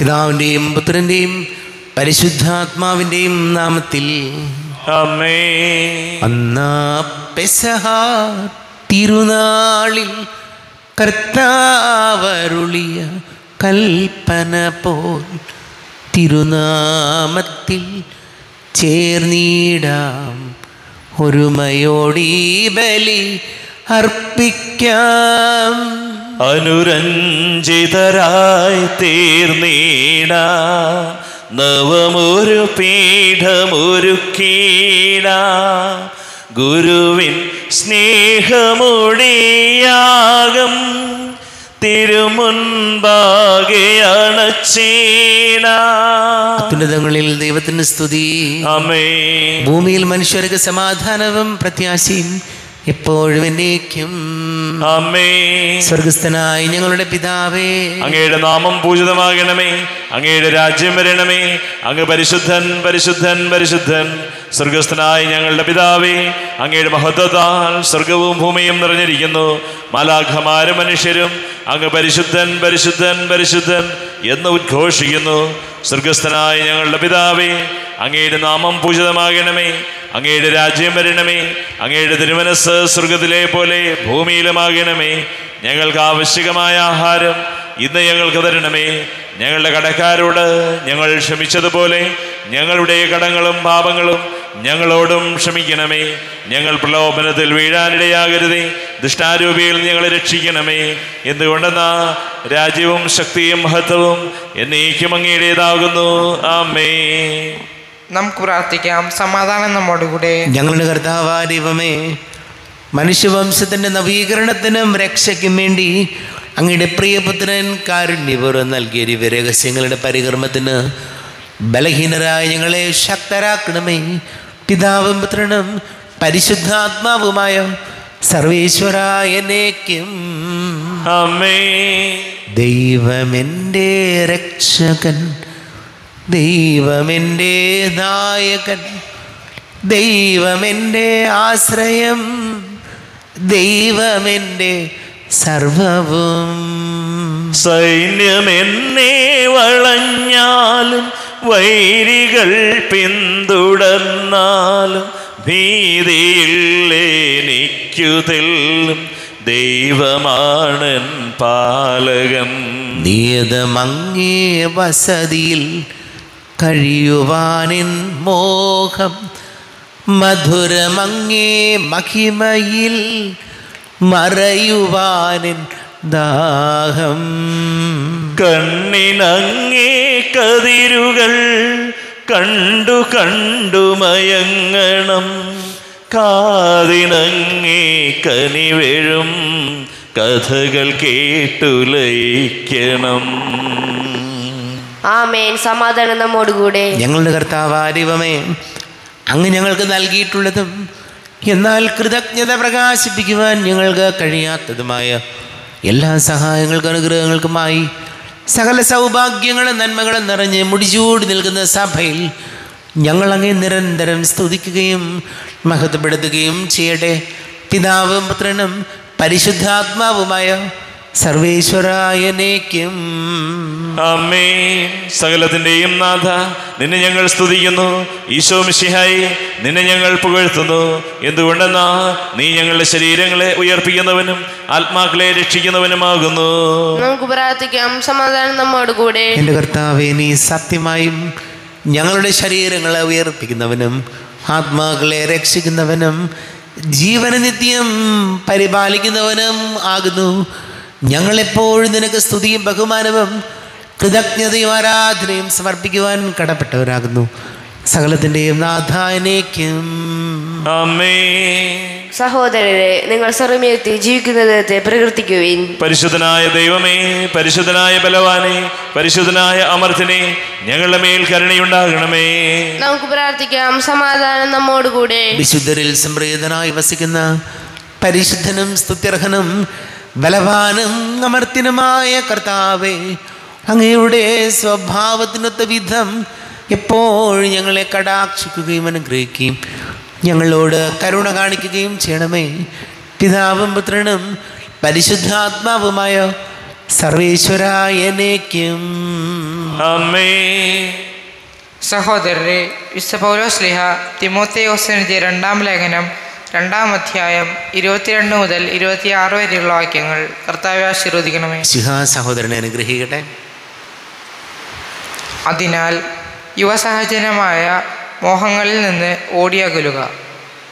പിതാവിന്റെയും പുത്രന്റെയും പരിശുദ്ധാത്മാവിന്റെയും നാമത്തിൽ അന്നാ പെസഹ തിരുനാളിൽ കർത്താവരുളിയ കൽപ്പന പോൽ തിരുനാമത്തിൽ ചേർന്നിടാം. ഒരുമയോടീ ബലി അർപ്പിക്കാം. അനുരഞ്ജിതരായി തീർന്നീട നവമൊരു പീഠമൊരുക്കീട ഗുരുവിൻ സ്നേഹമൊടിയാകം അത്യുന്നതങ്ങളിൽ ദൈവത്തിന് സ്തുതി. ഭൂമിയിൽ മനുഷ്യർക്ക് സമാധാനവും പ്രത്യാശയും എപ്പോഴും എന്നേക്കും. അമ്മേ സ്വർഗസ്ഥനായ ഞങ്ങളുടെ പിതാവേ. അങ്ങയുടെ നാമം പൂജിതമാകണമേ. അങ്ങയുടെ രാജ്യം വരണമേ. അങ്ങ് പരിശുദ്ധൻ പരിശുദ്ധൻ പരിശുദ്ധൻ. സ്വർഗസ്ഥനായ ഞങ്ങളുടെ പിതാവേ. അങ്ങയുടെ മഹത്വത്താൽ സ്വർഗവും ഭൂമിയും നിറഞ്ഞിരിക്കുന്നു. മലാഖമാരും മനുഷ്യരും അങ്ങ് പരിശുദ്ധൻ പരിശുദ്ധൻ പരിശുദ്ധൻ എന്ന് ഉദ്ഘോഷിക്കുന്നു. സ്വർഗസ്ഥനായ ഞങ്ങളുടെ പിതാവേ. അങ്ങയുടെ നാമം പൂജിതമാകണമേ. അങ്ങയുടെ രാജ്യം വരണമേ. അങ്ങയുടെ തിരുമനസ് സ്വർഗത്തിലെ പോലെ ഭൂമിയിലുമാകണമേ. ഞങ്ങൾക്ക് ആവശ്യകമായ ആഹാരം ഇന്ന് ഞങ്ങൾക്ക് തരണമേ. ഞങ്ങളുടെ കടക്കാരോട് ഞങ്ങൾ ക്ഷമിച്ചതുപോലെ ഞങ്ങളുടെ കടങ്ങളും പാപങ്ങളും ഞങ്ങളോടും ക്ഷമിക്കണമേ. ഞങ്ങൾ പ്രലോഭനത്തിൽ വീഴാനിടയാകരുതേ. ദുഷ്ടാരൂപിയിൽ ഞങ്ങളെ രക്ഷിക്കണമേ. എന്തുകൊണ്ടെന്നാ? രാജ്യവും ശക്തിയും മഹത്വവും എന്നേക്കും അങ്ങയുടേതാകുന്നു. ആമേ നമുക്ക് പ്രാർത്ഥിക്കാം. സമാധാനം നമ്മോടുകൂടെ ഞങ്ങളുടെ കർത്താവായ ദൈവമേ മനുഷ്യവംശത്തിന്റെ നവീകരണത്തിനും രക്ഷയ്ക്കും വേണ്ടി അങ്ങയുടെ പ്രിയപുത്രൻ കാരുണ്യപൂർവം നൽകിയ ദിവ്യ രഹസ്യങ്ങളുടെ പരികർമ്മത്തിന് ബലഹീനരായ ഞങ്ങളെ ശക്തരാക്കണമേ. പിതാവും പുത്രനും പരിശുദ്ധാത്മാവുമായ സർവേശ്വരായനേക്കും ആമേ ദൈവമെന്റെ രക്ഷകൻ ദൈവമെന്റെ നായകൻ ദൈവമെന്റെ ആശ്രയം ദൈവമെന്റെ സർവവും. സൈന്യമെന്നെ വളഞ്ഞാലും വൈരികൾ പിന്തുടർന്നാലും ഭീതിയിൽ എനിക്കു തെല്ലും. ദൈവമാണൻ പാലകൻ നിയതമങ്ങേ വസതിയിൽ കഴിയുവാനിൻ മോഹം മധുരമങ്ങേ മഹിമയിൽ മറയുവാനിൻ ദാഹം. കണ്ണിനങ്ങേ കതിരുകൾ കണ്ടു കണ്ടു മയങ്ങണം. കാതിനങ്ങേ കനിവെഴും കഥകൾ കേട്ടുലയിക്കണം ആമേൻ. സമാധാനം നമ്മോടുകൂടെ ഞങ്ങളുടെ കർത്താവാരിവമേ അങ്ങ് ഞങ്ങൾക്ക് നൽകിയിട്ടുള്ളതും എന്നാൽ കൃതജ്ഞത പ്രകാശിപ്പിക്കുവാൻ ഞങ്ങൾക്ക് കഴിയാത്തതുമായ എല്ലാ സഹായങ്ങൾക്കും അനുഗ്രഹങ്ങൾക്കുമായി സകല സൗഭാഗ്യങ്ങളും നന്മകളും നിറഞ്ഞ് മുടിച്ചൂടി നിൽക്കുന്ന സഭയിൽ ഞങ്ങളങ്ങെ നിരന്തരം സ്തുതിക്കുകയും മഹത്വപ്പെടുത്തുകയും ചെയ്യട്ടെ. പിതാവും പുത്രനും പരിശുദ്ധാത്മാവുമായ സർവേശ്വരായനേക്കും അമ്മേ സകലത്തിന്റെയും നാഥ നിന്നെ ഞങ്ങൾ സ്തുതിക്കുന്നു. ഈശോ മിശിഹായി നിന്നെ ഞങ്ങൾ പുകഴ്ത്തുന്നു. എന്തുകൊണ്ടെന്നാ നീ ഞങ്ങളുടെ ശരീരങ്ങളെ ഉയർപ്പിക്കുന്നവനും ആത്മാക്കളെ രക്ഷിക്കുന്നവനുമാകുന്നു. നമുക്ക് പ്രാർത്ഥിക്കാം സമാധാനം നമ്മോട് കൂടെ. എന്റെ കർത്താവെ നീ സത്യമായും ഞങ്ങളുടെ ശരീരങ്ങളെ ഉയർപ്പിക്കുന്നവനും ആത്മാക്കളെ രക്ഷിക്കുന്നവനും ജീവനനിത്യം പരിപാലിക്കുന്നവനും ആകുന്നു. ഞങ്ങളെപ്പോഴും നിനക്ക് സ്തുതിയും ബഹുമാനവും കൃതജ്ഞതയും ആരാധനയും സമർപ്പിക്കുവാൻ കടപ്പെട്ടവരാകുന്നു. സകലത്തിന്റെയും നാഥാനേക്കും. അമ്മേ സഹോദരരെ നിങ്ങൾ സർവമേത്തി ജീവിക്കുന്ന ദൈവത്തെ പ്രകീർത്തിക്കുവിൻ. പരിശുദ്ധനായ ദൈവമേ പരിശുദ്ധനായ ബലവാനെ പരിശുദ്ധനായ അമർത്തിനെ ഞങ്ങളുടെ മേൽ കരുണയുണ്ടാകണമേ. നമുക്ക് പ്രാർത്ഥിക്കാം സമാധാനം നമ്മോടുകൂടെ. വിശുദ്ധരിൽ സംപ്രീതനായി വസിക്കുന്ന പരിശുദ്ധനും സ്തുത്യർഹനും ബലവാനും അമർത്തിനുമായ കർത്താവേ അങ്ങയുടെ സ്വഭാവത്തിനൊത്ത വിധം എപ്പോഴും ഞങ്ങളെ കടാക്ഷിക്കുകയും അനുഗ്രഹിക്കുകയും ഞങ്ങളോട് കരുണ കാണിക്കുകയും ചെയ്യണമേ. പിതാവും പുത്രനും പരിശുദ്ധാത്മാവുമായ സർവേശ്വരായനേക്കും. അമ്മേ സഹോദരരെ വിശുദ്ധ പൗലോസ്ലിഹ തിമോത്തേയോസിനെഴുതിയ രണ്ടാം ലേഖനം രണ്ടാം അധ്യായം ഇരുപത്തിരണ്ട് മുതൽ ഇരുപത്തിയാറ് വരെയുള്ള വാക്യങ്ങൾ. കർത്താവ് ആശീർവദിക്കണമേ. സിഹാ സഹോദരനെ അനുഗ്രഹിക്കട്ടെ. അതിനാൽ യുവസഹജനമായ മോഹങ്ങളിൽ നിന്ന് ഓടിയകലുക.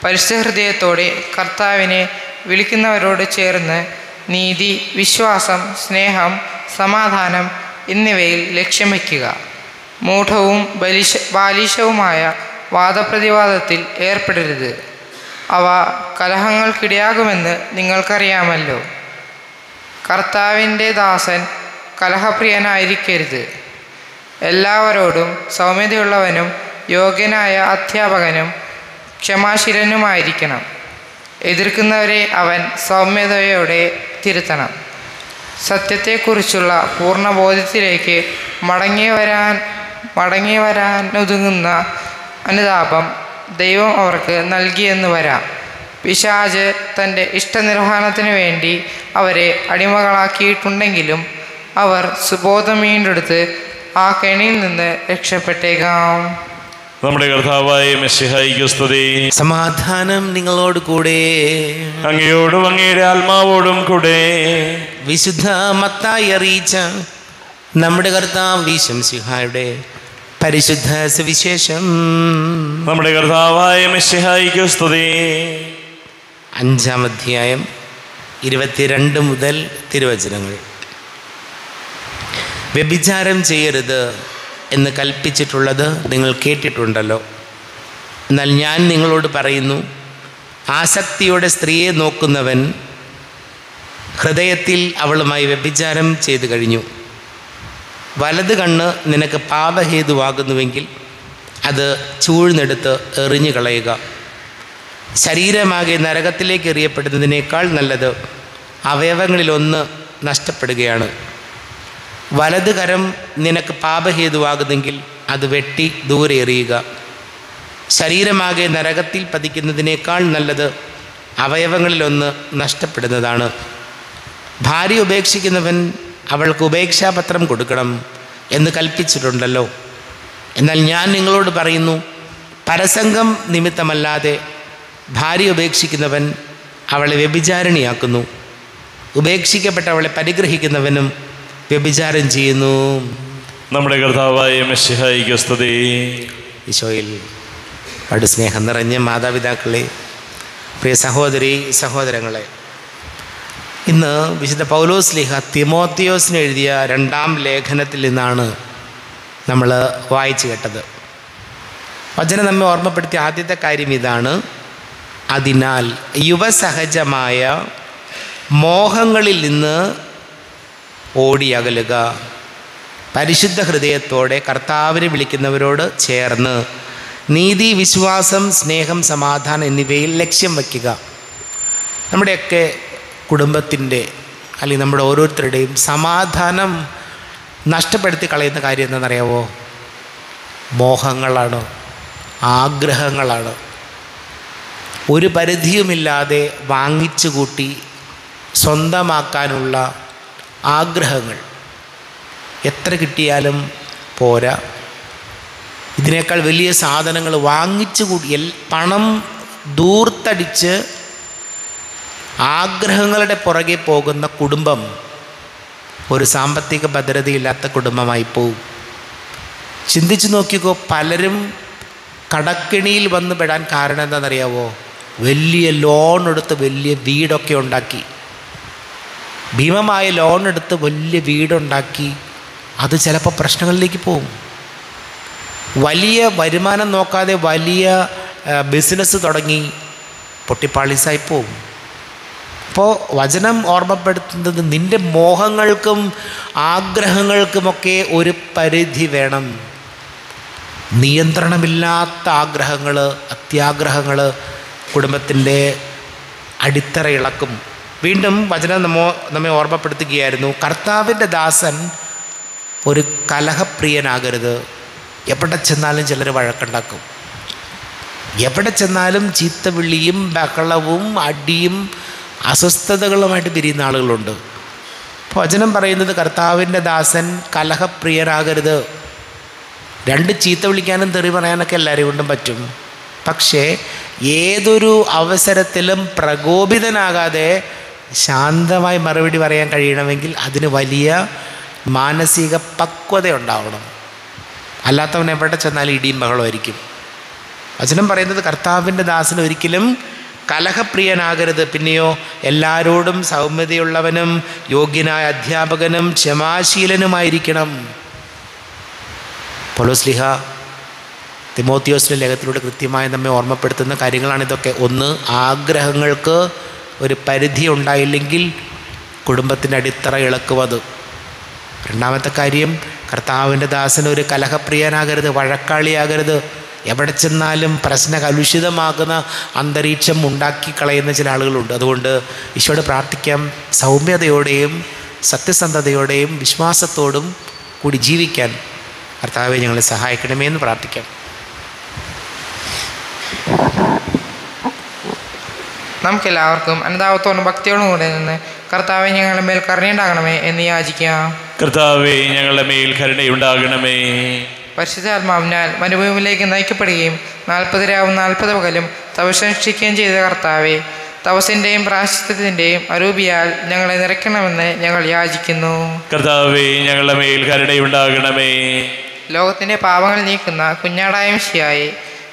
പരിശുദ്ധ ഹൃദയത്തോടെ കർത്താവിനെ വിളിക്കുന്നവരോട് ചേർന്ന് നീതി വിശ്വാസം സ്നേഹം സമാധാനം എന്നിവയിൽ ലക്ഷ്യം വയ്ക്കുക. മൂഢവും ബലിശ ബാലിശവുമായ വാദപ്രതിവാദത്തിൽ ഏർപ്പെടരുത്. അവ കലഹങ്ങൾക്കിടയാകുമെന്ന് നിങ്ങൾക്കറിയാമല്ലോ. കർത്താവിന്റെ ദാസൻ കലഹപ്രിയനായിരിക്കരുത്. എല്ലാവരോടും സൗമ്യതയുള്ളവനും യോഗ്യനായ അധ്യാപകനും ക്ഷമാശീലനുമായിരിക്കണം. എതിർക്കുന്നവരെ അവൻ സൗമ്യതയോടെ തിരുത്തണം. സത്യത്തെക്കുറിച്ചുള്ള പൂർണബോധ്യത്തിലേക്ക് മടങ്ങി വരാൻ മടങ്ങി വരാനൊതുങ്ങുന്ന അനുതാപം ദൈവം അവർക്ക് നൽകിയെന്ന് വരാം. പിശാജ് തന്റെ ഇഷ്ടനിർവഹണത്തിന് വേണ്ടി അവരെ അടിമകളാക്കിയിട്ടുണ്ടെങ്കിലും അവർ സുബോധം വീണ്ടെടുത്ത് ആ കെണിയിൽ നിന്ന് രക്ഷപ്പെട്ടേക്കാം. നമ്മുടെ കർത്താവായ മെസ്സിഹായിക്ക് സ്തുതി. സമാധാനം നിങ്ങളോട് കൂടെ. അങ്ങയോടും അങ്ങയുടെ ആത്മാവോടും കൂടെ. വിശുദ്ധ മത്തായി അറിയിച്ച നമ്മുടെ കർത്താവ് വീശം സിഹായുടെ പരിശുദ്ധ സുവിശേഷം. നമ്മുടെ കർത്താവായ മെസ്സിഹായിക്ക് സ്തുതി. അഞ്ചാം അധ്യായം ഇരുപത്തിരണ്ട് മുതൽ തിരുവചനങ്ങൾ. വ്യഭിചാരം ചെയ്യരുത് എന്ന് കൽപ്പിച്ചിട്ടുള്ളത് നിങ്ങൾ കേട്ടിട്ടുണ്ടല്ലോ. എന്നാൽ ഞാൻ നിങ്ങളോട് പറയുന്നു ആസക്തിയോടെ സ്ത്രീയെ നോക്കുന്നവൻ ഹൃദയത്തിൽ അവളുമായി വ്യഭിചാരം ചെയ്തു കഴിഞ്ഞു. വലത് കണ്ണ് നിനക്ക് പാപഹേതുവാകുന്നുവെങ്കിൽ അത് ചൂഴ്ന്നെടുത്ത് എറിഞ്ഞു കളയുക. ശരീരമാകെ നരകത്തിലേക്ക് എറിയപ്പെടുന്നതിനേക്കാൾ നല്ലത് അവയവങ്ങളിലൊന്ന് നഷ്ടപ്പെടുകയാണ്. വലത് കരം നിനക്ക് പാപഹേതുവാകുന്നെങ്കിൽ അത് വെട്ടി ദൂരെ എറിയുക. ശരീരമാകെ നരകത്തിൽ പതിക്കുന്നതിനേക്കാൾ നല്ലത് അവയവങ്ങളിലൊന്ന് നഷ്ടപ്പെടുന്നതാണ്. ഭാര്യ ഉപേക്ഷിക്കുന്നവൻ അവൾക്ക് ഉപേക്ഷാപത്രം കൊടുക്കണം എന്ന് കൽപ്പിച്ചിട്ടുണ്ടല്ലോ. എന്നാൽ ഞാൻ നിങ്ങളോട് പറയുന്നു പരസംഗം നിമിത്തമല്ലാതെ ഭാര്യ ഉപേക്ഷിക്കുന്നവൻ അവളെ വ്യഭിചാരിണിയാക്കുന്നു. ഉപേക്ഷിക്കപ്പെട്ടവളെ പരിഗ്രഹിക്കുന്നവനും വ്യഭിചാരം ചെയ്യുന്നു. നമ്മുടെ കർത്താവായ ഈശോയിൽ പടു സ്നേഹം നിറഞ്ഞ മാതാപിതാക്കളെ പ്രിയ സഹോദരി സഹോദരങ്ങളെ ഇന്ന് വിശുദ്ധ പൗലോസ് ലേഖ തിമോത്തിയോസിന് എഴുതിയ രണ്ടാം ലേഖനത്തിൽ നിന്നാണ് നമ്മൾ വായിച്ചു കേട്ടത്. വചനം നമ്മെ ഓർമ്മപ്പെടുത്തിയ ആദ്യത്തെ കാര്യം ഇതാണ്. അതിനാൽ യുവസഹജമായ മോഹങ്ങളിൽ നിന്ന് ഓടിയകലുക. പരിശുദ്ധ ഹൃദയത്തോടെ കർത്താവിനെ വിളിക്കുന്നവരോട് ചേർന്ന് നീതി വിശ്വാസം സ്നേഹം സമാധാനം എന്നിവയിൽ ലക്ഷ്യം വയ്ക്കുക. നമ്മുടെയൊക്കെ കുടുംബത്തിന്റെ അല്ലെങ്കിൽ നമ്മുടെ ഓരോരുത്തരുടെയും സമാധാനം നഷ്ടപ്പെടുത്തി കളയുന്ന കാര്യം എന്താണെന്നറിയാവോ? മോഹങ്ങളാണ് ആഗ്രഹങ്ങളാണ്. ഒരു പരിധിയുമില്ലാതെ വാങ്ങിച്ചു കൂട്ടി സ്വന്തമാക്കാനുള്ള ആഗ്രഹങ്ങൾ. എത്ര കിട്ടിയാലും പോരാ. ഇതിനേക്കാൾ വലിയ സാധനങ്ങൾ വാങ്ങിച്ചു കൂടി പണം ദൂർത്തടിച്ച് ആഗ്രഹങ്ങളുടെ പുറകെ പോകുന്ന കുടുംബം ഒരു സാമ്പത്തിക ഭദ്രതയില്ലാത്ത കുടുംബമായി പോവും. ചിന്തിച്ചു നോക്കിക്കോ പലരും കടക്കിണിയിൽ വന്ന് പെടാൻ കാരണം എന്താണെന്നറിയാവോ? വലിയ ലോൺ എടുത്ത് വലിയ വീടൊക്കെ ഉണ്ടാക്കി. ഭീമമായ ലോൺ എടുത്ത് വലിയ വീടുണ്ടാക്കി. അത് ചിലപ്പോൾ പ്രശ്നങ്ങളിലേക്ക് പോകും. വലിയ വരുമാനം നോക്കാതെ വലിയ ബിസിനസ് തുടങ്ങി പൊട്ടിപ്പാളീസായി പോകും അപ്പോൾ വചനം ഓർമ്മപ്പെടുത്തുന്നത് നിന്റെ മോഹങ്ങൾക്കും ആഗ്രഹങ്ങൾക്കുമൊക്കെ ഒരു പരിധി വേണം. നിയന്ത്രണമില്ലാത്ത ആഗ്രഹങ്ങൾ അത്യാഗ്രഹങ്ങൾ കുടുംബത്തിന്റെ അടിത്തറ ഇളക്കും. വീണ്ടും വചനം നമ്മോ നമ്മെ ഓർമ്മപ്പെടുത്തുകയായിരുന്നു. കർത്താവിന്റെ ദാസൻ ഒരു കലഹപ്രിയനാകരുത്. എവിടെ ചെന്നാലും ചിലർ വഴക്കുണ്ടാക്കും. എവിടെ ചെന്നാലും ചീത്തവിളിയും ബഹളവും അടിയും അസ്വസ്ഥതകളുമായിട്ട് പിരിയുന്ന ആളുകളുണ്ട്. വചനം പറയുന്നത് കർത്താവിന്റെ ദാസൻ കലഹപ്രിയനാകരുത്. രണ്ട് ചീത്ത വിളിക്കാനും തെറി പറയാനൊക്കെ എല്ലാവരെയും കൊണ്ടും പറ്റും. പക്ഷേ ഏതൊരു അവസരത്തിലും പ്രകോപിതനാകാതെ ശാന്തമായി മറുപടി പറയാൻ കഴിയണമെങ്കിൽ അതിന് വലിയ മാനസിക പക്വത ഉണ്ടാവണം അല്ലാത്തവൻ എവിടെ ചെന്നാലും ഇടിയും ബഹളമായിരിക്കും വചനം പറയുന്നത് കർത്താവിന്റെ ദാസന് ഒരിക്കലും കലഹപ്രിയനാകരുത്. പിന്നെയോ എല്ലാവരോടും സൗമ്യതയുള്ളവനും യോഗ്യനായ അധ്യാപകനും ക്ഷമാശീലനുമായിരിക്കണം. പൊലോസ്ലിഹ തിമോത്തിയോസിന്റെ ലേഖത്തിലൂടെ കൃത്യമായി നമ്മെ ഓർമ്മപ്പെടുത്തുന്ന കാര്യങ്ങളാണ് ഇതൊക്കെ. ഒന്ന് ആഗ്രഹങ്ങൾക്ക് ഒരു പരിധി ഉണ്ടായില്ലെങ്കിൽ കുടുംബത്തിന്റെ അടിത്തറ ഇളക്കുവത്. രണ്ടാമത്തെ കാര്യം കർത്താവിന്റെ ദാസന് ഒരു കലഹപ്രിയനാകരുത് വഴക്കാളിയാകരുത്. എവിടെ ചെന്നാലും പ്രശ്ന കലുഷിതമാകുന്ന അന്തരീക്ഷം ഉണ്ടാക്കി കളയുന്ന ചില ആളുകളുണ്ട്. അതുകൊണ്ട് ഈശോയോട് പ്രാർത്ഥിക്കാം. സൗമ്യതയോടെയും സത്യസന്ധതയോടെയും വിശ്വാസത്തോടും കൂടി ജീവിക്കാൻ കർത്താവെ ഞങ്ങളെ സഹായിക്കണമേ എന്ന് പ്രാർത്ഥിക്കാം. നമുക്കെല്ലാവർക്കും അനുതാപത്തോടും ഭക്തിയോടും കൂടെ നിന്ന് കർത്താവെ ഞങ്ങളുടെ മേൽ കരുണയുണ്ടാകണമേ എന്ന് യാചിക്കാം. കർത്താവെ ഞങ്ങളുടെ മേൽ കരുണയുണ്ടാകണമേ. പരിശുദ്ധാത്മാവിനാൽ മരുഭൂമിയിലേക്ക് നയിക്കപ്പെടുകയും നാൽപ്പത് രാവും നാൽപ്പത് പകലും തപസനുഷ്ഠിക്കുകയും ചെയ്ത കർത്താവെ തപസിന്റെയും പ്രാശസ്ത്യത്തിന്റെയും അരൂപിയാൽ ഞങ്ങളെ നിറയ്ക്കണമെന്ന് ഞങ്ങൾ യാചിക്കുന്നു. കർത്താവേ ഞങ്ങളുടെ മേൽ കരുണയുണ്ടാകണമേ ലോകത്തിന്റെ പാപങ്ങൾ നീക്കുന്ന കുഞ്ഞാടായ മിശിയായി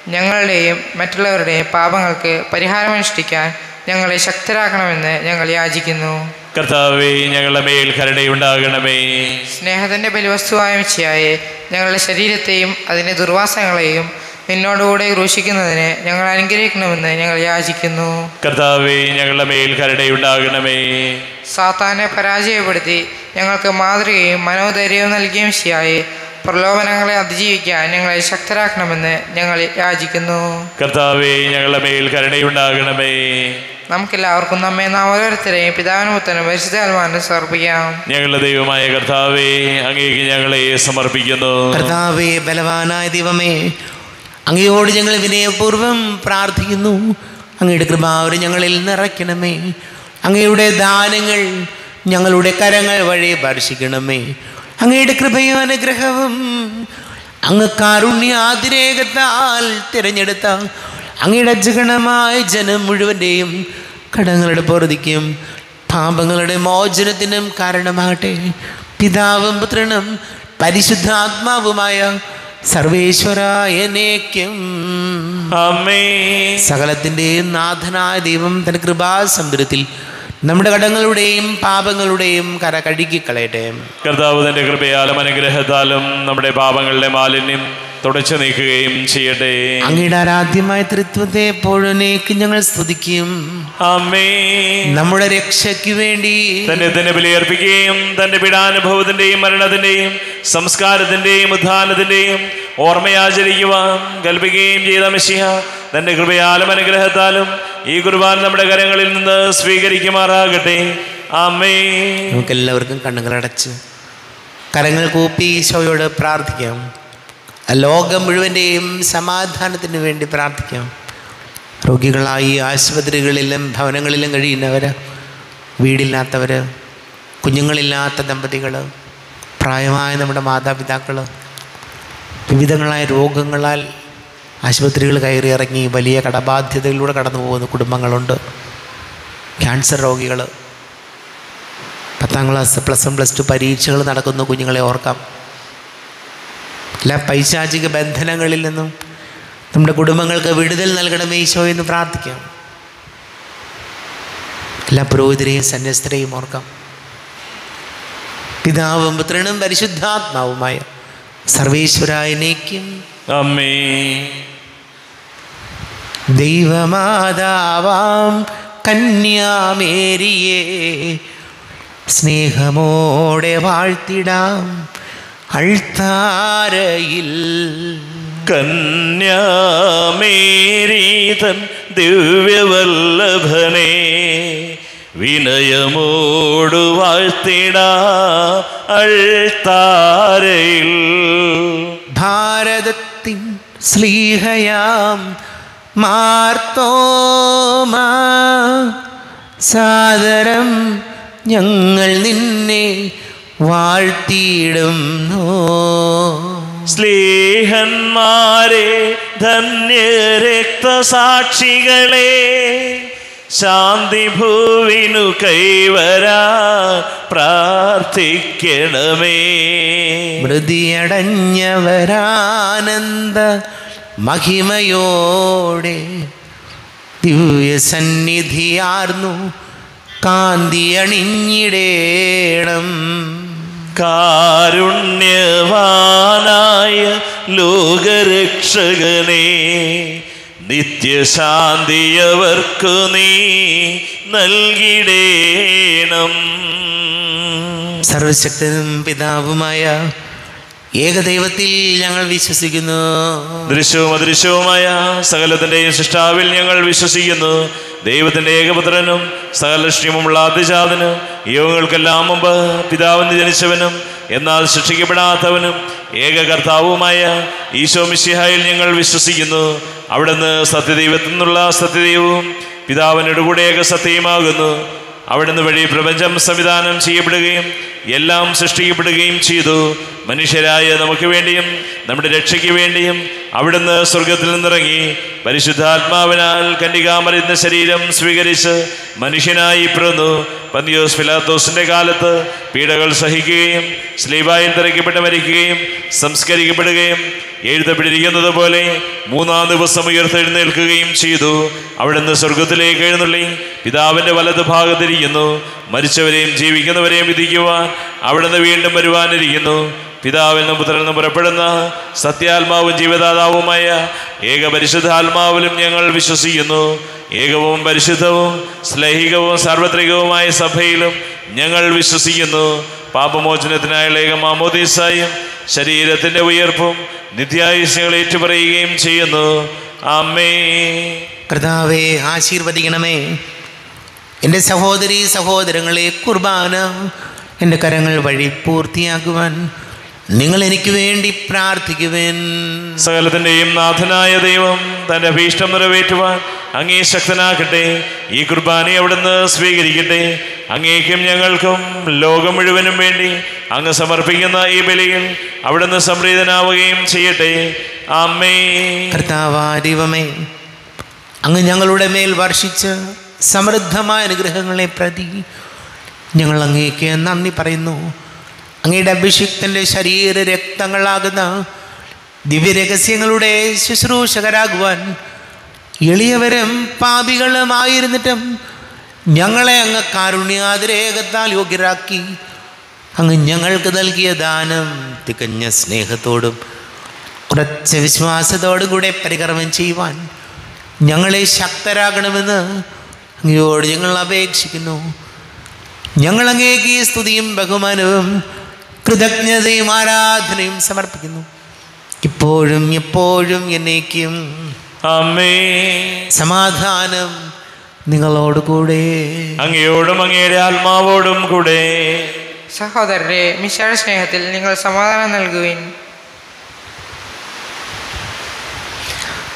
ഞങ്ങളുടെയും മറ്റുള്ളവരുടെയും പാപങ്ങൾക്ക് പരിഹാരമനുഷ്ഠിക്കാൻ ഞങ്ങളെ ശക്തരാക്കണമെന്ന് ഞങ്ങൾ യാചിക്കുന്നു. കർത്താവെ ഞങ്ങളുടെ മേൽ കരുണയുണ്ടാകണമേ. സ്നേഹത്തിന്റെ ബലിവസ്തുവായ മിച്ചയായി ഞങ്ങളുടെ ശരീരത്തെയും അതിന്റെ ദുർവാസങ്ങളെയും നിന്നോടുകൂടെ ക്രൂശിക്കുന്നതിന് ഞങ്ങൾ അനുഗ്രഹിക്കണമെന്ന് ഞങ്ങൾ യാചിക്കുന്നു. കർത്താവേ ഞങ്ങളുടെ മേൽ കരുണയുണ്ടാകണമേ. സാത്താനെ പരാജയപ്പെടുത്തി ഞങ്ങൾക്ക് മാതൃകയും മനോധൈര്യവും നൽകുകയും ശിയായി പ്രലോഭനങ്ങളെ അതിജീവിക്കാൻ ഞങ്ങളെ ശക്തരാക്കണമെന്ന് ഞങ്ങൾ യാചിക്കുന്നു. കർത്താവേ ഞങ്ങളുടെ മേൽ കരുണയുണ്ടാകണമേ. നമുക്കെല്ലാവർക്കും നമ്മെ നാം ഓരോരുത്തരെയും പിതാവിനും പുത്തനും പരിശുദ്ധാത്മാവിനും സമർപ്പിക്കാം. ഞങ്ങളുടെ ദൈവമായ കർത്താവേ അങ്ങേക്ക് ഞങ്ങളെ സമർപ്പിക്കുന്നു. കർത്താവേ ബലവാനായ ദൈവമേ അങ്ങയോട് ഞങ്ങൾ വിനയപൂർവം പ്രാർത്ഥിക്കുന്നു. അങ്ങയുടെ കൃപാവര് ഞങ്ങളിൽ നിറയ്ക്കണമേ. അങ്ങയുടെ ദാനങ്ങൾ ഞങ്ങളുടെ കരങ്ങൾ വഴി വർഷിക്കണമേ അങ്ങയുടെ കൃപയും അനുഗ്രഹവും അങ്ങ് കാരുണ്യാതിരേകത്താൽ തിരഞ്ഞെടുത്ത അങ്ങയുടെ അജഗണമായ ജനം മുഴുവന്റെയും കടങ്ങളുടെ പൊറുതിക്കും പാപങ്ങളുടെ മോചനത്തിനും കാരണമാകട്ടെ. പിതാവും പുത്രനും പരിശുദ്ധാത്മാവുമായ സർവേശ്വരായനേക്കും അമ്മേ സകലത്തിന്റെയും നാഥനായ ദൈവം തന്റെ കൃപാസമുദ്രത്തിൽ നമ്മുടെ കടങ്ങളുടെയും പാപങ്ങളുടെയും കര കഴുകിക്കളയട്ടെ. കർത്താവ് തന്റെ കൃപയാലും അനുഗ്രഹത്താലും നമ്മുടെ പാപങ്ങളുടെ മാലിന്യം തുടച്ചു നീക്കുകയും ചെയ്യട്ടെ. അങ്ങയുടെ ആരാധ്യമായ തൃത്വത്തെ എപ്പോഴേക്ക് ഞങ്ങൾ സ്തുതിക്കും. അമ്മേ നമ്മുടെ രക്ഷയ്ക്ക് വേണ്ടി തന്നെ തന്നെ ബലിയർപ്പിക്കുകയും തന്റെ പീഡാനുഭവത്തിന്റെയും മരണത്തിന്റെയും സംസ്കാരത്തിന്റെയും ഉദ്ധാനത്തിന്റെയും ഓർമ്മയാചരിക്കുവാൻ കൽപ്പിക്കുകയും ചെയ്ത മിശിഹ തന്റെ കൃപയാലും അനുഗ്രഹത്താലും ഈ കുർബാൻ നമ്മുടെ കരങ്ങളിൽ നിന്ന് സ്വീകരിക്കുമാറാകട്ടെ. അമ്മേ നമുക്കെല്ലാവർക്കും കണ്ണുകളടച്ച് കരങ്ങൾ കൂപ്പി ഈശോയോട് പ്രാർത്ഥിക്കാം. ലോകം മുഴുവന്റെയും സമാധാനത്തിന് വേണ്ടി പ്രാർത്ഥിക്കാം. രോഗികളായി ആശുപത്രികളിലും ഭവനങ്ങളിലും കഴിയുന്നവർ വീടില്ലാത്തവർ കുഞ്ഞുങ്ങളില്ലാത്ത ദമ്പതികൾ പ്രായമായ നമ്മുടെ മാതാപിതാക്കൾ വിവിധങ്ങളായ രോഗങ്ങളാൽ ആശുപത്രികൾ കയറി ഇറങ്ങി വലിയ കടബാധ്യതകളിലൂടെ കടന്നു പോകുന്ന കുടുംബങ്ങളുണ്ട്. ക്യാൻസർ രോഗികൾ പത്താം class plus one plus two പരീക്ഷകൾ നടക്കുന്ന കുഞ്ഞുങ്ങളെ ഓർക്കാം. എല്ലാ പൈശാചിക ബന്ധനങ്ങളിൽ നിന്നും നമ്മുടെ കുടുംബങ്ങൾക്ക് വിടുതൽ നൽകണമേ ഈശോ എന്ന് പ്രാർത്ഥിക്കാം. എല്ലാ പുരോഹിതരെയും സന്യസ്തരെയും ഓർക്കാം. പിതാവും പുത്രനും പരിശുദ്ധാത്മാവുമായ സർവേശ്വരായനേക്കും അമ്മേ. ദൈവമാതാവാം കന്യാമേരിയെ സ്നേഹമോടെ വാഴ്ത്തിടാം. അൾത്താരയിൽ കന്യാമേരീതൻ ദിവ്യവല്ലഭനെ വിനയമോടു വാഴ്ത്തിട അൾത്താരയിൽ. ഭാരതത്തിൻ സ്ലീഹയാം മാർത്തോമാ സാദരം ഞങ്ങൾ നിന്നെ വാഴ്ത്തിയിടുന്നു. സ്ലേഹന്മാരെ ധന്യ രക്തസാക്ഷികളെ ശാന്തി ഭൂവിനു കൈവരാ പ്രാർത്ഥിക്കണമേ. മൃതിയടഞ്ഞവരാനന്ദ മഹിമയോടെ ദിവ്യസന്നിധിയാർന്നു കാന്തി അണിഞ്ഞിടേണം. കാരുണ്യവാനായ ലോകരക്ഷകനെ നിത്യശാന്തിയവർക്കു നീ നൽകിടേണം. സർവശക്തനും പിതാവുമായ ഏകദൈവത്തിൽ ഞങ്ങൾ വിശ്വസിക്കുന്നു. ദൃശ്യവും അദൃശ്യവുമായ സകലത്തിന്റെയും സൃഷ്ടാവിൽ ഞങ്ങൾ വിശ്വസിക്കുന്നു. ദൈവത്തിന്റെ ഏകപുത്രനും സകലക്ഷ്യമുള്ള അതിജാതനും യോഗങ്ങൾക്കെല്ലാം മുമ്പ് പിതാവിന് ജനിച്ചവനും എന്നാൽ ശിക്ഷിക്കപ്പെടാത്തവനും ഏക കർത്താവുമായ ഈശോ മിശിഹായിൽ ഞങ്ങൾ വിശ്വസിക്കുന്നു. അവിടുന്ന് സത്യദൈവത്തിൽ നിന്നുള്ള സത്യദൈവവും പിതാവിനോട് കൂടെ ഏക സത്യമാകുന്നു അവിടുന്ന് വഴി പ്രപഞ്ചം സംവിധാനം ചെയ്യപ്പെടുകയും എല്ലാം സൃഷ്ടിക്കപ്പെടുകയും ചെയ്തു. മനുഷ്യരായ നമുക്ക് വേണ്ടിയും നമ്മുടെ രക്ഷയ്ക്ക് വേണ്ടിയും അവിടുന്ന് സ്വർഗത്തിൽ നിന്നിറങ്ങി പരിശുദ്ധാത്മാവിനാൽ കന്യകാമരുന്ന ശരീരം സ്വീകരിച്ച് മനുഷ്യനായി പിറന്നു. പന്തിയോസ് ഫിലാത്തോസിന്റെ കാലത്ത് പീഡകൾ സഹിക്കുകയും സ്ലീബായിൽ തിരക്കപ്പെട്ട് മരിക്കുകയും സംസ്കരിക്കപ്പെടുകയും എഴുതപ്പെട്ടിരിക്കുന്നത് പോലെ മൂന്നാം ദിവസം ഉയർത്തെഴുന്നേൽക്കുകയും ചെയ്തു. അവിടുന്ന് സ്വർഗത്തിലേക്ക് എഴുന്നള്ളി പിതാവിന്റെ വലത് ഭാഗത്തിരിക്കുന്നു മരിച്ചവരെയും ജീവിക്കുന്നവരെയും വിധിക്കുവാൻ അവിടുന്ന് വീണ്ടും വരുവാനിരിക്കുന്നു. പിതാവിൽ നിന്നും പുത്രനിൽ നിന്നും പുറപ്പെടുന്ന സത്യാത്മാവും ജീവദാതാവുമായ ഏക പരിശുദ്ധാത്മാവിലും ഞങ്ങൾ വിശ്വസിക്കുന്നു. ഏകവും പരിശുദ്ധവും സ്ലൈഹികവും സാർവത്രികവുമായ സഭയിലും ഞങ്ങൾ വിശ്വസിക്കുന്നു. പാപമോചനത്തിനായുള്ള ഏക മാമോദീസായും ശരീരത്തിന്റെ ഉയർപ്പും നിത്യായുഷ്യങ്ങൾ ഏറ്റുപറയുകയും ചെയ്യുന്നു. അമ്മേ കർത്താവെ ആശീർവദിക്കണമേ. എന്റെ സഹോദരി സഹോദരങ്ങളെ കുർബാന എന്റെ കരങ്ങൾ വഴി പൂർത്തിയാക്കുവാൻ നിങ്ങൾ എനിക്ക് വേണ്ടി പ്രാർത്ഥിക്കുവേൻ. സകലത്തിന്റെയും നാഥനായ ദൈവം തന്റെ അഭീഷ്ടം നിറവേറ്റുവാൻ അങ്ങേ ശക്തനാക്കട്ടെ ഈ കുർബാന അവിടുന്ന് സ്വീകരിക്കട്ടെ. അങ്ങേക്കും ഞങ്ങൾക്കും ലോകം മുഴുവനും വേണ്ടി അങ്ങ് സമർപ്പിക്കുന്ന ഈ ബലിയിൽ അവിടുന്ന് സംപ്രീതനാവുകയും ചെയ്യട്ടെ. അമ്മേ കർത്താവാ ദൈവമേ അങ്ങ് ഞങ്ങളുടെ മേൽ വർഷിച്ച് സമൃദ്ധമായ അനുഗ്രഹങ്ങളെ പ്രതി ഞങ്ങൾ അങ്ങേക്ക് നന്ദി പറയുന്നു. അങ്ങയുടെ അഭിഷിക്തന്റെ ശരീര രക്തങ്ങളാകുന്ന ദിവ്യരഹസ്യങ്ങളുടെ ശുശ്രൂഷകരാകുവാൻ എളിയവരും പാപികളുമായിരുന്നിട്ടും ഞങ്ങളെ അങ്ങ് കാരുണ്യാതിരേകത്താൽ യോഗ്യരാക്കി അങ്ങ് ഞങ്ങൾക്ക് നൽകിയ ദാനം തികഞ്ഞ സ്നേഹത്തോടും ഉറച്ച വിശ്വാസത്തോടും കൂടെ പരികർമ്മം ചെയ്യുവാൻ ഞങ്ങളെ ശക്തരാകണമെന്ന് അങ്ങയോട് ഞങ്ങൾ അപേക്ഷിക്കുന്നു. ഞങ്ങളങ്ങേക്ക് സ്തുതിയും ബഹുമാനവും കൃതജ്ഞതയും ആരാധനയും സമർപ്പിക്കുന്നു. ഇപ്പോഴും എപ്പോഴും എന്നേക്കും. അമ്മേ. സമാധാനം നിങ്ങളോട് കൂടെ. അങ്ങയോടും അങ്ങയുടെ ആത്മാവോടും കൂടെ. സഹോദരരെ മിശാൽ സ്നേഹത്തിൽ നിങ്ങൾ സമാധാനം നൽകുവിൻ.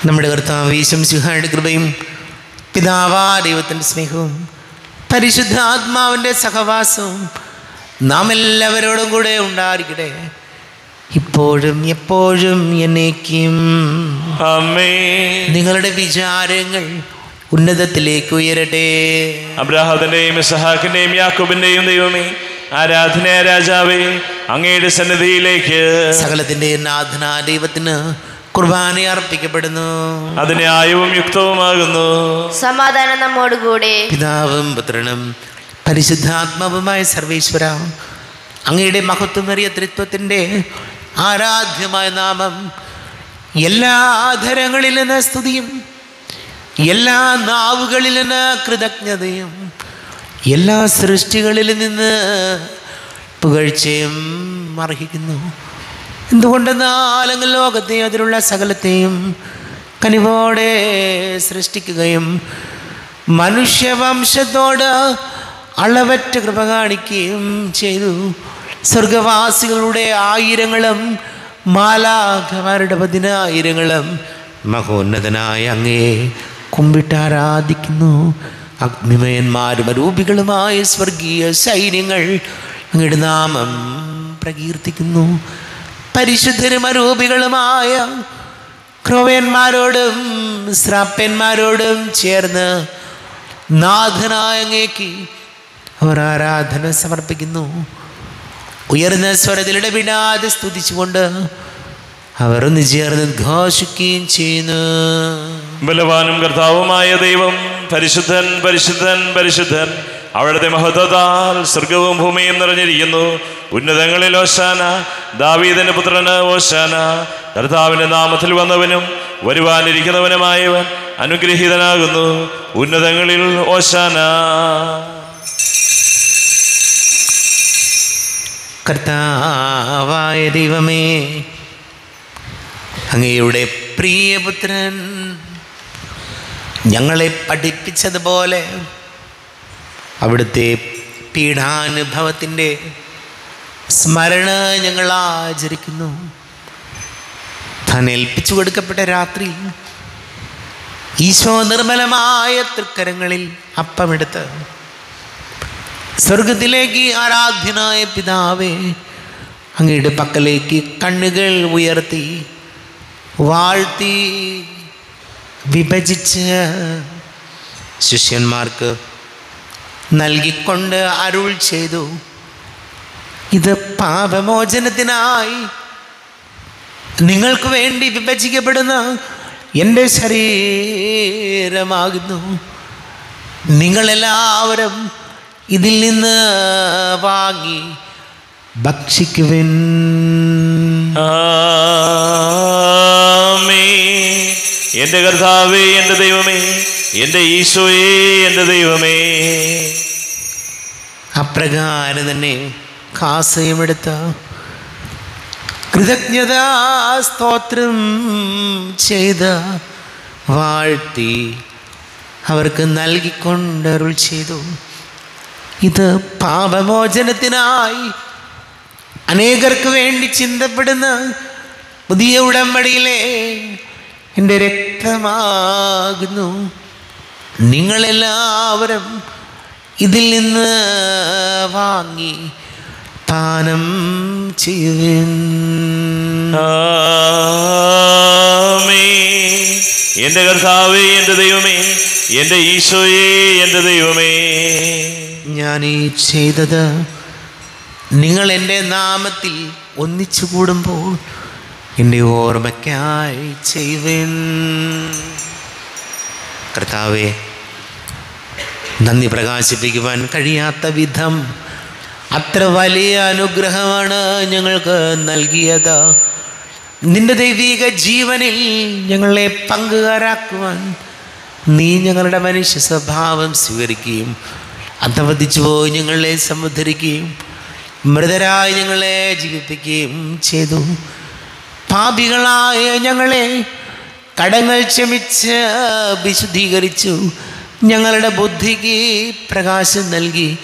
നമ്മുടെ കർത്താവ് ഈശംസിഹായുടെ കൃപയും പിതാവാ ദൈവത്തിന്റെ സ്നേഹവും പരിശുദ്ധ ആത്മാവിന്റെ സഹവാസവും നാം എല്ലാവരോടും കൂടെ ഉണ്ടായിരിക്കട്ടെ. ഇപ്പോഴും എപ്പോഴും എന്നേക്കും. നിങ്ങളുടെ വിചാരങ്ങൾ ഉന്നതത്തിലേക്ക് ഉയരട്ടെ. അബ്രാഹത്തിന്റെയും ഇസഹാക്കിന്റെയും യാക്കോബിന്റെയും ദൈവമേ ആരാധനയ രാജാവേ അങ്ങയുടെ സന്നിധിയിലേക്ക്. സകലത്തിന്റെ നാഥനാ ദൈവത്തിന് കുർബാന അർപ്പിക്കപ്പെടുന്നു. അതിന് ആയവും യുക്തവുമാകുന്നു. സമാധാനം നമ്മോടുകൂടെ. പിതാവും പുത്രനും പരിശുദ്ധാത്മാവുമായ സർവേശ്വര അങ്ങയുടെ മഹത്വമേറിയ ത്രിത്വത്തിന്റെ ആരാധ്യമായ നാമം എല്ലാ ആധരങ്ങളിൽ നിന്ന് സ്തുതിയും എല്ലാ നാവുകളിൽ നിന്ന് കൃതജ്ഞതയും എല്ലാ സൃഷ്ടികളിൽ നിന്ന് പുകഴ്ചയും അർഹിക്കുന്നു. എന്തുകൊണ്ടെന്നാൽ അങ്ങ് ലോകത്തെയും അതിലുള്ള സകലത്തെയും കനിവോടെ സൃഷ്ടിക്കുകയും മനുഷ്യവംശത്തോട് അളവറ്റ കൃപ കാണിക്കുകയും ചെയ്തു. സ്വർഗവാസികളുടെ ആയിരങ്ങളും മാലാഖമാരുടെ പതിനായിരങ്ങളും മഹോന്നതനായ അങ്ങേ കുമ്പിട്ട് ആരാധിക്കുന്നു അഗ്നിമയന്മാരും അരൂപികളുമായ സ്വർഗീയ സൈന്യങ്ങൾ അങ്ങയുടെ നാമം പ്രകീർത്തിക്കുന്നു. പരിശുദ്ധരും അരൂപികളുമായ ക്രോവയന്മാരോടും ശ്രാപ്യന്മാരോടും ചേർന്ന് നാഥനായ അങ്ങേക്ക് അവർ ആരാധന സമർപ്പിക്കുന്നു. ഉയർന്ന സ്വരത്തിലിടെ വിടാതെ സ്തുതിച്ചുകൊണ്ട് അവർ ഒന്ന് ചേർന്ന് ഘോഷിക്കുകയും ചെയ്യുന്നു. ബലവാനും കർത്താവുമായ ദൈവം പരിശുദ്ധൻ പരിശുദ്ധൻ പരിശുദ്ധൻ അവിടുത്തെ മഹത്വത്താൽ സ്വർഗവും ഭൂമിയും നിറഞ്ഞിരിക്കുന്നു. ഉന്നതങ്ങളിൽ ഓശാന ദാവീദിന്റെ പുത്രന് ഓശാന കർത്താവിന്റെ നാമത്തിൽ വന്നവനും വരുവാനിരിക്കുന്നവനുമായവൻ അനുഗ്രഹീതനാകുന്നു. ഉന്നതങ്ങളിൽ ഓശാന. കർത്താവായ ദൈവമേ അങ്ങയുടെ പ്രിയപുത്രൻ ഞങ്ങളെ പഠിപ്പിച്ചതുപോലെ അവിടുത്തെ പീഡാനുഭവത്തിന്റെ സ്മരണ ഞങ്ങൾ ആചരിക്കുന്നു. താൻ ഏൽപ്പിച്ചു കൊടുക്കപ്പെട്ട രാത്രി ഈശോ നിർമ്മലമായ തൃക്കരങ്ങളിൽ അപ്പമെടുത്ത് സ്വർഗത്തിലേക്ക് ആരാധ്യനായ പിതാവേ അങ്ങയുടെ പക്കലേക്ക് കണ്ണുകൾ ഉയർത്തി വാഴ്ത്തി വിഭജിച്ച് ശിഷ്യന്മാർക്ക് നൽകിക്കൊണ്ട് അരുൾ ചെയ്തു. ഇത് പാപമോചനത്തിനായി നിങ്ങൾക്ക് വേണ്ടി വിഭജിക്കപ്പെടുന്ന എന്റെ ശരീരമാകുന്നു. നിങ്ങളെല്ലാവരും ഇതിൽ നിന്ന് വാങ്ങി. ഭക്ഷിക്കുവിൻ. എന്റെ എന്റെ കർത്താവേ എന്റെ ദൈവമേ എന്റെ ഈശോയേ എന്റെ ദൈവമേ. അപ്രകാരം തന്നെ കാസയുമെടുത്ത് കൃതജ്ഞതാ സ്തോത്രം ചെയ്ത വാഴ്ത്തി അവർക്ക് നൽകിക്കൊണ്ടരുൾ ചെയ്തു. ഇത് പാപമോചനത്തിനായി അനേകർക്ക് വേണ്ടി ചിന്തപ്പെടുന്ന പുതിയ ഉടമ്പടിയിലെ എന്റെ രക്തമാകുന്നു. നിങ്ങളെല്ലാവരും ഇതിൽ നിന്ന് വാങ്ങി പാനം ചെയ്യുവിൻ. എന്റെ കർത്താവേ എന്റെ ദൈവമേ എന്റെ ഈശോയേ എന്റെ ദൈവമേ. ഞാൻ ഈ ചെയ്തത് നിങ്ങൾ എന്റെ നാമത്തിൽ ഒന്നിച്ചു കൂടുമ്പോൾ എന്റെ ഓർമ്മയ്ക്കായി ചെയ്യുവിൻ. കർത്താവെ നന്ദി പ്രകാശിപ്പിക്കുവാൻ കഴിയാത്ത വിധം അത്ര വലിയ അനുഗ്രഹമാണ് ഞങ്ങൾക്ക് നൽകിയത്. നിന്റെ ദൈവിക ജീവനിൽ ഞങ്ങളെ പങ്കുകാരാക്കുവാൻ നീ ഞങ്ങളുടെ മനുഷ്യ സ്വഭാവം സ്വീകരിക്കുകയും അധവദിച്ചു പോയി ഞങ്ങളെ സമുദ്ധരിക്കുകയും മൃതരായി ഞങ്ങളെ ജീവിപ്പിക്കുകയും ചെയ്തു. പാപികളായ ഞങ്ങളെ കടങ്ങൾ ക്ഷമിച്ച് വിശുദ്ധീകരിച്ചു. ഞങ്ങളുടെ ബുദ്ധിക്ക് പ്രകാശം നൽകി.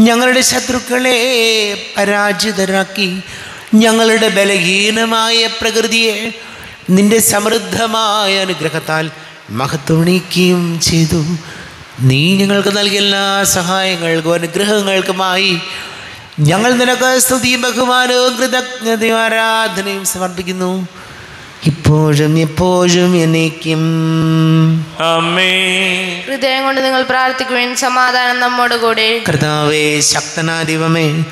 ഞങ്ങളുടെ ശത്രുക്കളെ പരാജിതരാക്കി. ഞങ്ങളുടെ ബലഹീനമായ പ്രകൃതിയെ നിന്റെ സമൃദ്ധമായ അനുഗ്രഹത്താൽ മഹത്വണിക്കുകയും ചെയ്തു. നീ ഞങ്ങൾക്ക് നൽകിയ എല്ലാ സഹായങ്ങൾക്കും അനുഗ്രഹങ്ങൾക്കുമായി ഞങ്ങൾ നിനക്ക് സ്തുതിയും ബഹുമാനവും കൃതജ്ഞതയും ആരാധനയും സമർപ്പിക്കുന്നു. ഇപ്പോഴും എപ്പോഴും എനിക്കും അമ്മേ. ഹൃദയം കൊണ്ട് നിങ്ങൾ പ്രാർത്ഥിക്കുകയും സമാധാനം നമ്മോട് കൂടെ. കർത്താവേ ശക്തനാദിവമേ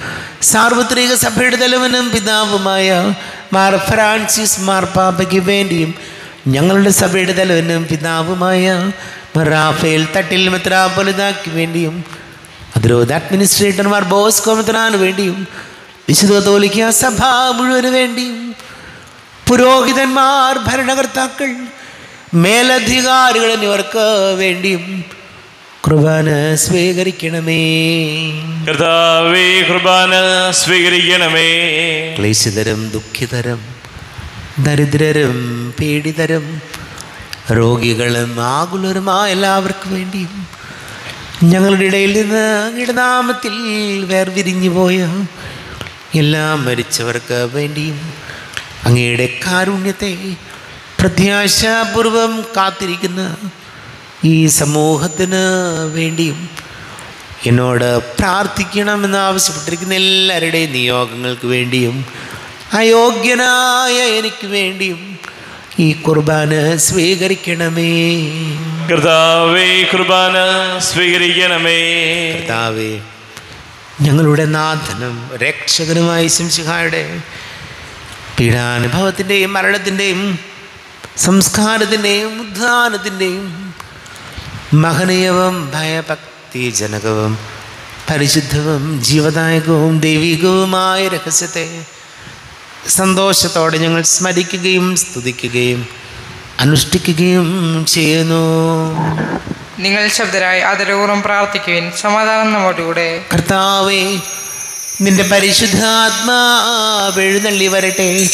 സാർവത്രിക സഭയുടെ തലവനും പിതാവുമായ മാർ ഫ്രാൻസിസ് മാർപ്പാപ്പയ്ക്ക് വേണ്ടിയും ഞങ്ങളുടെ സഭയുടെ തലവനും പിതാവുമായ റാഫേൽ തട്ടിൽ മെത്രാപ്പൊലിതാക്ക് വേണ്ടിയും അതിരോധ അഡ്മിനിസ്ട്രേറ്റർമാർ ബോസ്കോ മെത്രാന് വേണ്ടിയും വിശുദ്ധ തോലിക്ക സഭ മുഴുവൻ വേണ്ടിയും പുരോഹിതന്മാർ ഭരണകർത്താക്കൾ മേലധികാരികൾ എന്നിവർക്ക് വേണ്ടിയും കുർബാന സ്വീകരിക്കണമേ. കർത്താവേ കുർബാന സ്വീകരിക്കണമേ. ക്ലേശിതരും ദുഃഖിതരം ദരിദ്രരും പീഡിതരും രോഗികളും ആകുലരുമായ എല്ലാവർക്കും വേണ്ടിയും ഞങ്ങളുടെ ഇടയിൽ നിന്ന് അങ്ങയുടെ നാമത്തിൽ വേർവിരിഞ്ഞു പോയ എല്ലാ മരിച്ചവർക്ക് വേണ്ടിയും അങ്ങയുടെ കാരുണ്യത്തെ പ്രത്യാശാപൂർവം കാത്തിരിക്കുന്ന ഈ സമൂഹത്തിന് വേണ്ടിയും എന്നോട് പ്രാർത്ഥിക്കണമെന്ന് ആവശ്യപ്പെട്ടിരിക്കുന്ന എല്ലാവരുടെയും നിയോഗങ്ങൾക്ക് വേണ്ടിയും അയോഗ്യനായ എനിക്ക് വേണ്ടിയും ഈ കുർബാന സ്വീകരിക്കണമേ. കർത്താവേ കുർബാന സ്വീകരിക്കണമേ. കർത്താവേ ഞങ്ങളുടെ നാഥനും രക്ഷകനുമായ ശംശിഹായുടെ പീഡാനുഭവത്തിന്റെയും മരണത്തിന്റെയും സംസ്കാരത്തിന്റെയും ഉദ്ധാനത്തിന്റെയും മഹനീയവും ഭയഭക്തിജനകവും പരിശുദ്ധവും ജീവദായകവും ദൈവികവുമായ രഹസ്യത്തെ സന്തോഷത്തോടെ ഞങ്ങൾ സ്മരിക്കുകയും സ്തുതിക്കുകയും അനുഷ്ഠിക്കുകയും ചെയ്യുന്നു. നിങ്ങൾ ശബ്ദരായി ആദരപൂർവം പ്രാർത്ഥിക്കുവിൻ. സമാധാനം നമ്മോടുകൂടെ കർത്താവേ നിന്റെ പരിശുദ്ധാത്മാവ് എഴുന്നള്ളി വരട്ടെ.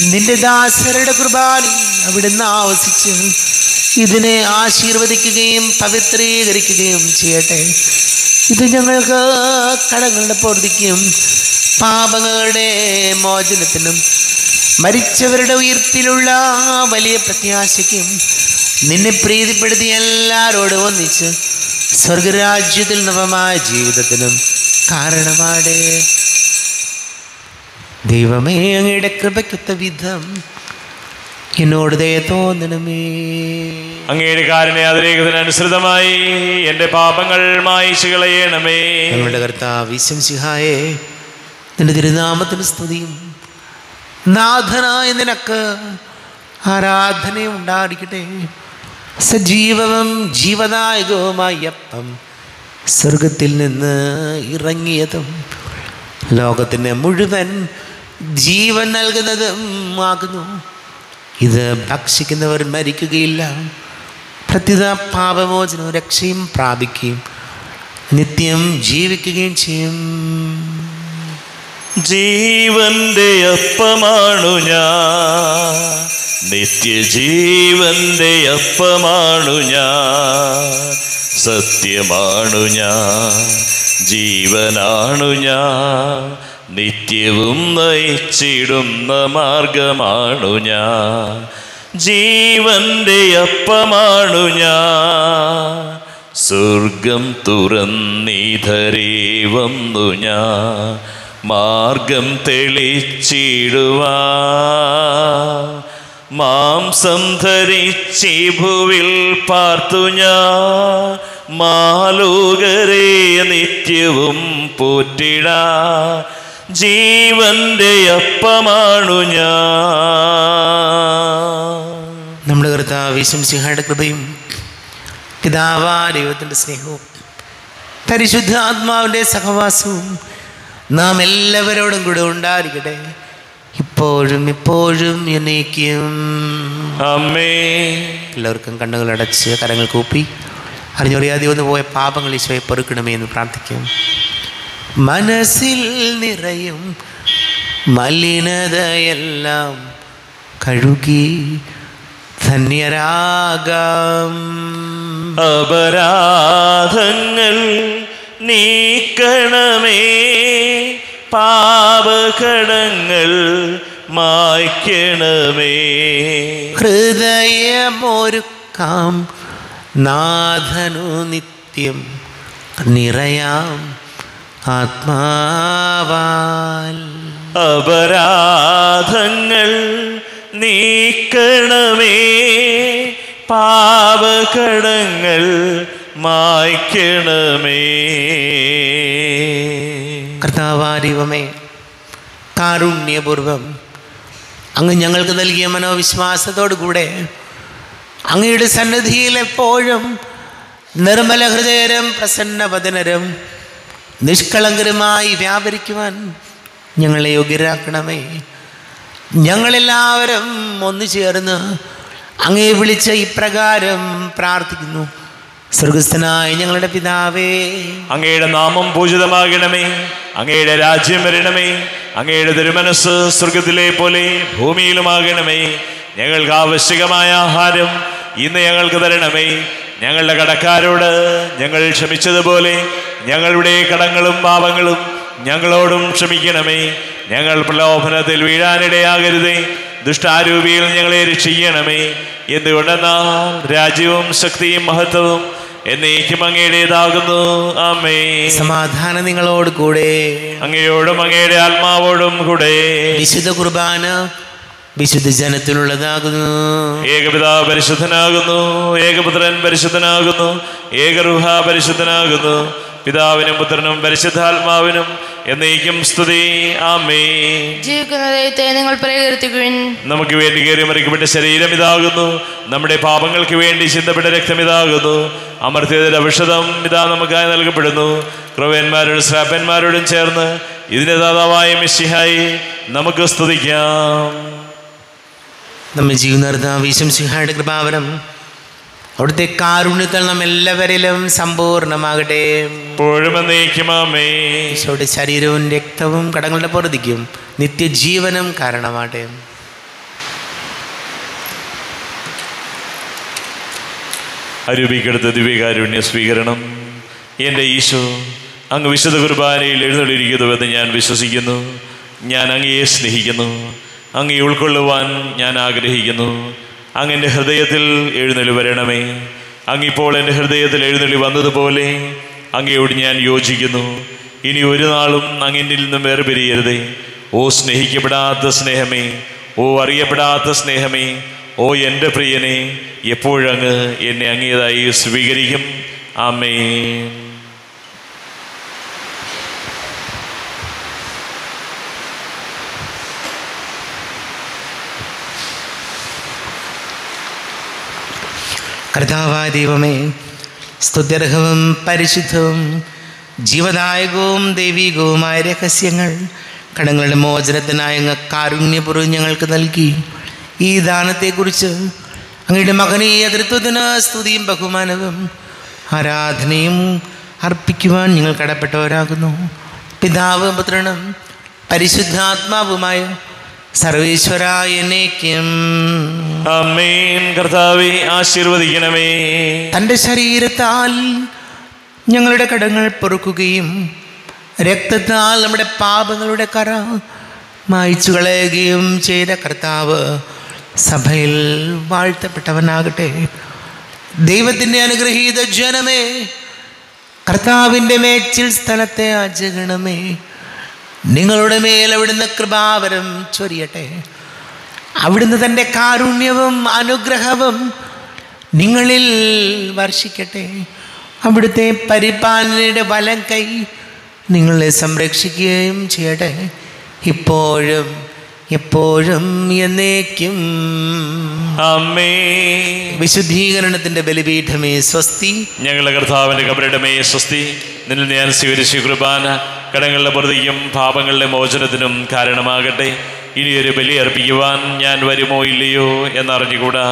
നിന്റെ ദാസരുടെ കുർബാനി അവിടുന്ന് ആവസിച്ച് ഇതിനെ ആശീർവദിക്കുകയും പവിത്രീകരിക്കുകയും ചെയ്യട്ടെ. ഇത് ഞങ്ങൾക്ക് കടങ്ങളുടെ പൊറുതിക്കും പാപങ്ങളുടെ മോചനത്തിനും മരിച്ചവരുടെ ഉയർത്തിലുള്ള വലിയ പ്രത്യാശയ്ക്കും നിന്നെ പ്രീതിപ്പെടുത്തി എല്ലാവരോടും ഒന്നിച്ച് സ്വർഗരാജ്യത്തിൽ നവമായ ജീവിതത്തിനും കാരണമാടേ. ദൈവമേ അങ്ങയുടെ കൃപയ്ക്കൊത്ത വിധം എന്നോട് ദയ തോന്നണമേ. അങ്ങയുടെ കാരണേ അതിരേഖത്തിനനുസൃതമായി എന്റെ പാപങ്ങൾ മായിച്ചു കളയണമേ. നമ്മുടെ കർത്താവ് വിശംസിഹായെ നിന്റെ തിരുനാമത്തിന് സ്തുതിയും. നാഥനായ നിനക്ക് ആരാധനയും ഉണ്ടായിരിക്കട്ടെ സജീവവും ജീവദായകവുമായപ്പം സ്വർഗത്തിൽ നിന്ന് ഇറങ്ങിയതും ലോകത്തിന് മുഴുവൻ ജീവൻ നൽകുന്നതും ആകുന്നു. ഇത് ഭക്ഷിക്കുന്നവർ മരിക്കുകയില്ല. പ്രത്യുത പാപമോചനവും രക്ഷയും പ്രാപിക്കുകയും നിത്യം ജീവിക്കുകയും ചെയ്യും. ജീവന്റെ അപ്പമാണു ഞാൻ. നിത്യജീവന്റെ അപ്പമാണു ഞാൻ. സത്യമാണു ഞാൻ. ജീവനാണു ഞാൻ. നിത്യവും നയിച്ചിടുന്ന മാർഗമാണു ഞാൻ. ജീവന്റെ അപ്പമാണു ഞാൻ. സ്വർഗം തുറന്നീധരേ വന്നു ഞാൻ. മാർഗം തെളിച്ചിടുവാ. മാംസം ധരിച്ചി ഭുവിൽ പാർത്തു ഞാൻ. മാലൂകരെ നിത്യവും പോറ്റിടാ. ജീവന്റെ അപ്പമാണു ഞാൻ. നമ്മുടെ കർത്താവ് വിശംസിഹയുടെ കൃപയും പിതാവാ ദൈവത്തിന്റെ സ്നേഹവും പരിശുദ്ധ ആത്മാവിന്റെ സഹവാസവും നാം എല്ലാവരോടും കൂടെ ഉണ്ടായിരിക്കട്ടെ. ഇപ്പോഴും ഇപ്പോഴും എന്നേക്കും. അമ്മേ. എല്ലാവർക്കും കണ്ണുകൾ അടച്ച് കരങ്ങൾ കൂപ്പി. അറിഞ്ഞറിയാതെ ഒന്ന് പോയ പാപങ്ങൾ ഈശോയെ പെറുക്കണമേ എന്ന് പ്രാർത്ഥിക്കും. മനസ്സിൽ നിറയും മലിനതയെല്ലാം കഴുകി ധന്യരാഗം അപരാധങ്ങൾ നീക്കണമേ. പാപകടങ്ങൾ മായ്ക്കണമേ. ഹൃദയമൊരുക്കാം നാഥനു നിത്യം നിറയാം ആത്മാവാൽ. അപരാധങ്ങൾ നീക്കണമേ. പാപകടങ്ങൾ മായ്ക്കണമേ. കർത്താവാരിവമേ കാരുണ്യപൂർവം അങ്ങ് ഞങ്ങൾക്ക് നൽകിയ മനോവിശ്വാസത്തോടു കൂടെ അങ്ങയുടെ സന്നിധിയിൽ എപ്പോഴും നിർമ്മല ഹൃദയരും പ്രസന്നവദനരും നിഷ്കളങ്കരുമായി വ്യാപരിക്കുവാൻ ഞങ്ങളെ യോഗ്യരാക്കണമേ. ഞങ്ങളെല്ലാവരും ഒന്നു ചേർന്ന് അങ്ങയെ വിളിച്ച ഇപ്രകാരം പ്രാർത്ഥിക്കുന്നു. സ്വർഗസ്ഥനായ ഞങ്ങളുടെ പിതാവേ. അങ്ങയുടെ നാമം പൂജിതമാകണമേ. അങ്ങയുടെ രാജ്യം വരണമേ. അങ്ങയുടെ തിരുമനസ് സ്വർഗത്തിലെ പോലെ ഭൂമിയിലുമാകണമേ. ഞങ്ങൾക്ക് ആവശ്യകമായ ആഹാരം ഇന്ന് ഞങ്ങൾക്ക് തരണമേ. ഞങ്ങളുടെ കടക്കാരോട് ഞങ്ങൾ ക്ഷമിച്ചതുപോലെ ഞങ്ങളുടെ കടങ്ങളും പാപങ്ങളും ഞങ്ങളോടും ക്ഷമിക്കണമേ. ഞങ്ങൾ പ്രലോഭനത്തിൽ വീഴാനിടയാകരുതേ. ദുഷ്ടാരൂപിയിൽ ഞങ്ങളെ രക്ഷിക്കണമേ. എന്തുകൊണ്ടെന്നാൽ രാജ്യവും ശക്തിയും മഹത്വവും എന്നേക്കും അങ്ങയുടേതാകുന്നു. ആമേ സമാധാനം നിങ്ങളോട് കൂടെ. അങ്ങയോടും അങ്ങയുടെ ആത്മാവോടും കൂടെ. വിശുദ്ധ കുർബാന വിശുദ്ധ ജനത്തിനുള്ളതാകുന്നു ഏകപിതാ പരിശുദ്ധനാകുന്നു. ഏകപുത്രൻ പരിശുദ്ധനാകുന്നു. ഏകരുഹ പരിശുദ്ധനാകുന്നു. പിതാവിനും പുത്രനും പരിശുദ്ധാത്മാവിനും എന്നേക്കും സ്തുതി. ആമേ ജീവിക്കുന്ന ദൈവത്തെ നിങ്ങൾ പ്രകീർത്തിക്കുവിൻ നമുക്ക് വേണ്ടി കയറി മറിക്കപ്പെട്ട ശരീരം ഇതാകുന്നു. നമ്മുടെ പാപങ്ങൾക്ക് വേണ്ടി ചിന്തപ്പെട്ട രക്തം ഇതാകുന്നു. അമർത്യതയുടെ ഔഷധം ഇതാ നമുക്കായി നൽകപ്പെടുന്നു. ക്രവ്യന്മാരോടും ശ്രാപ്പന്മാരോടും ചേർന്ന് ഇതിന്റെ ദാതാവായ മിശിഹായി നമുക്ക് സ്തുതിക്കാം. നമ്മെ ജീവനർദ്ദ വിശംസിഹായുടെ കൃപാവനം അവിടുത്തെ കാരുണ്യത്തിൽ നാം എല്ലാവരിലും സമ്പൂർണമാകട്ടെ ഈശോയുടെ ശരീരവും രക്തവും കടങ്ങളുടെ പൊറുതിക്കും നിത്യജീവനും കാരണമാകട്ടെ. അരൂപിക്കെടുത്ത ദിവ്യകാരുണ്യ സ്വീകരണം. എന്റെ ഈശോ അങ്ങ് വിശുദ്ധ കുർബാനയിൽ എഴുന്നള്ളിരിക്കുന്നുവെന്ന് ഞാൻ വിശ്വസിക്കുന്നു. ഞാൻ അങ്ങയെ സ്നേഹിക്കുന്നു. അങ്ങയെ ഉൾക്കൊള്ളുവാൻ ഞാൻ ആഗ്രഹിക്കുന്നു. അങ്ങ് എന്റെ ഹൃദയത്തിൽ എഴുന്നള്ളി വരണമേ. അങ്ങിപ്പോൾ എന്റെ ഹൃദയത്തിൽ എഴുന്നള്ളി വന്നതുപോലെ അങ്ങയോട് ഞാൻ യോജിക്കുന്നു. ഇനി ഒരു നാളും അങ്ങിന്റെ നിന്നും വേറെ പിരിയരുതേ. ഓ സ്നേഹിക്കപ്പെടാത്ത സ്നേഹമേ ഓ അറിയപ്പെടാത്ത സ്നേഹമേ ഓ എന്റെ പ്രിയനെ എപ്പോഴങ്ങ് എന്നെ അങ്ങേതായി സ്വീകരിക്കും. ആമേ കർത്താവായ ദൈവമേ സ്തുത്യർഹവും പരിശുദ്ധവും ജീവദായകവും ദൈവികവുമായ രഹസ്യങ്ങൾ കടങ്ങളുടെ മോചനത്തിനായ കാരുണ്യപൂർവം ഞങ്ങൾക്ക് നൽകി. ഈ ദാനത്തെക്കുറിച്ച് അങ്ങയുടെ മകനീയ തൃത്വത്തിന് സ്തുതിയും ബഹുമാനവും ആരാധനയും അർപ്പിക്കുവാൻ ഞങ്ങൾ കടപ്പെട്ടവരാകുന്നു. പിതാവ് പുത്രനും പരിശുദ്ധാത്മാവുമായ സർവേശ്വര എന്നേക്കും അമ്മേൻ കർത്താവെ ആശീർവദിക്കണമേ. തന്റെ ശരീരത്താൽ ഞങ്ങളുടെ കടങ്ങൾ പൊറുക്കുകയും രക്തത്താൽ നമ്മുടെ പാപങ്ങളുടെ കറ മായ്ച്ചു കളയുകയും ചെയ്ത കർത്താവ് സഭയിൽ വാഴ്ത്തപ്പെട്ടവനാകട്ടെ. ദൈവത്തിന്റെ അനുഗ്രഹീത ജനമേ കർത്താവിന്റെ മേച്ചിൽ സ്ഥലത്തെ അജഗണമേ നിങ്ങളുടെ മേൽ അവിടുന്ന് കൃപാവരം ചൊരിയട്ടെ. അവിടുന്ന് തന്റെ കാരുണ്യവും അനുഗ്രഹവും നിങ്ങളിൽ വർഷിക്കട്ടെ. അവിടുത്തെ പരിപാലനയുടെ വലം കൈ നിങ്ങളെ സംരക്ഷിക്കുകയും ചെയ്യട്ടെ. ഇപ്പോഴും എപ്പോഴും എന്നേക്കും. അമ്മേ. വിശുദ്ധീകരണത്തിന്റെ ബലിപീഠമേ സ്വസ്തി. ഞങ്ങളുടെ കർത്താവിന്റെ കബരിടമേ സ്വസ്തി. നിന്നിൽ ഞാൻ സ്വീകരിച്ച കുർബാന. കടങ്ങളുടെ പ്രതിയും പാപങ്ങളുടെ മോചനത്തിനും കാരണമാകട്ടെ. ഇനിയൊരു ബലി അർപ്പിക്കുവാൻ ഞാൻ വരുമോ ഇല്ലയോ എന്നറിഞ്ഞുകൂടാ.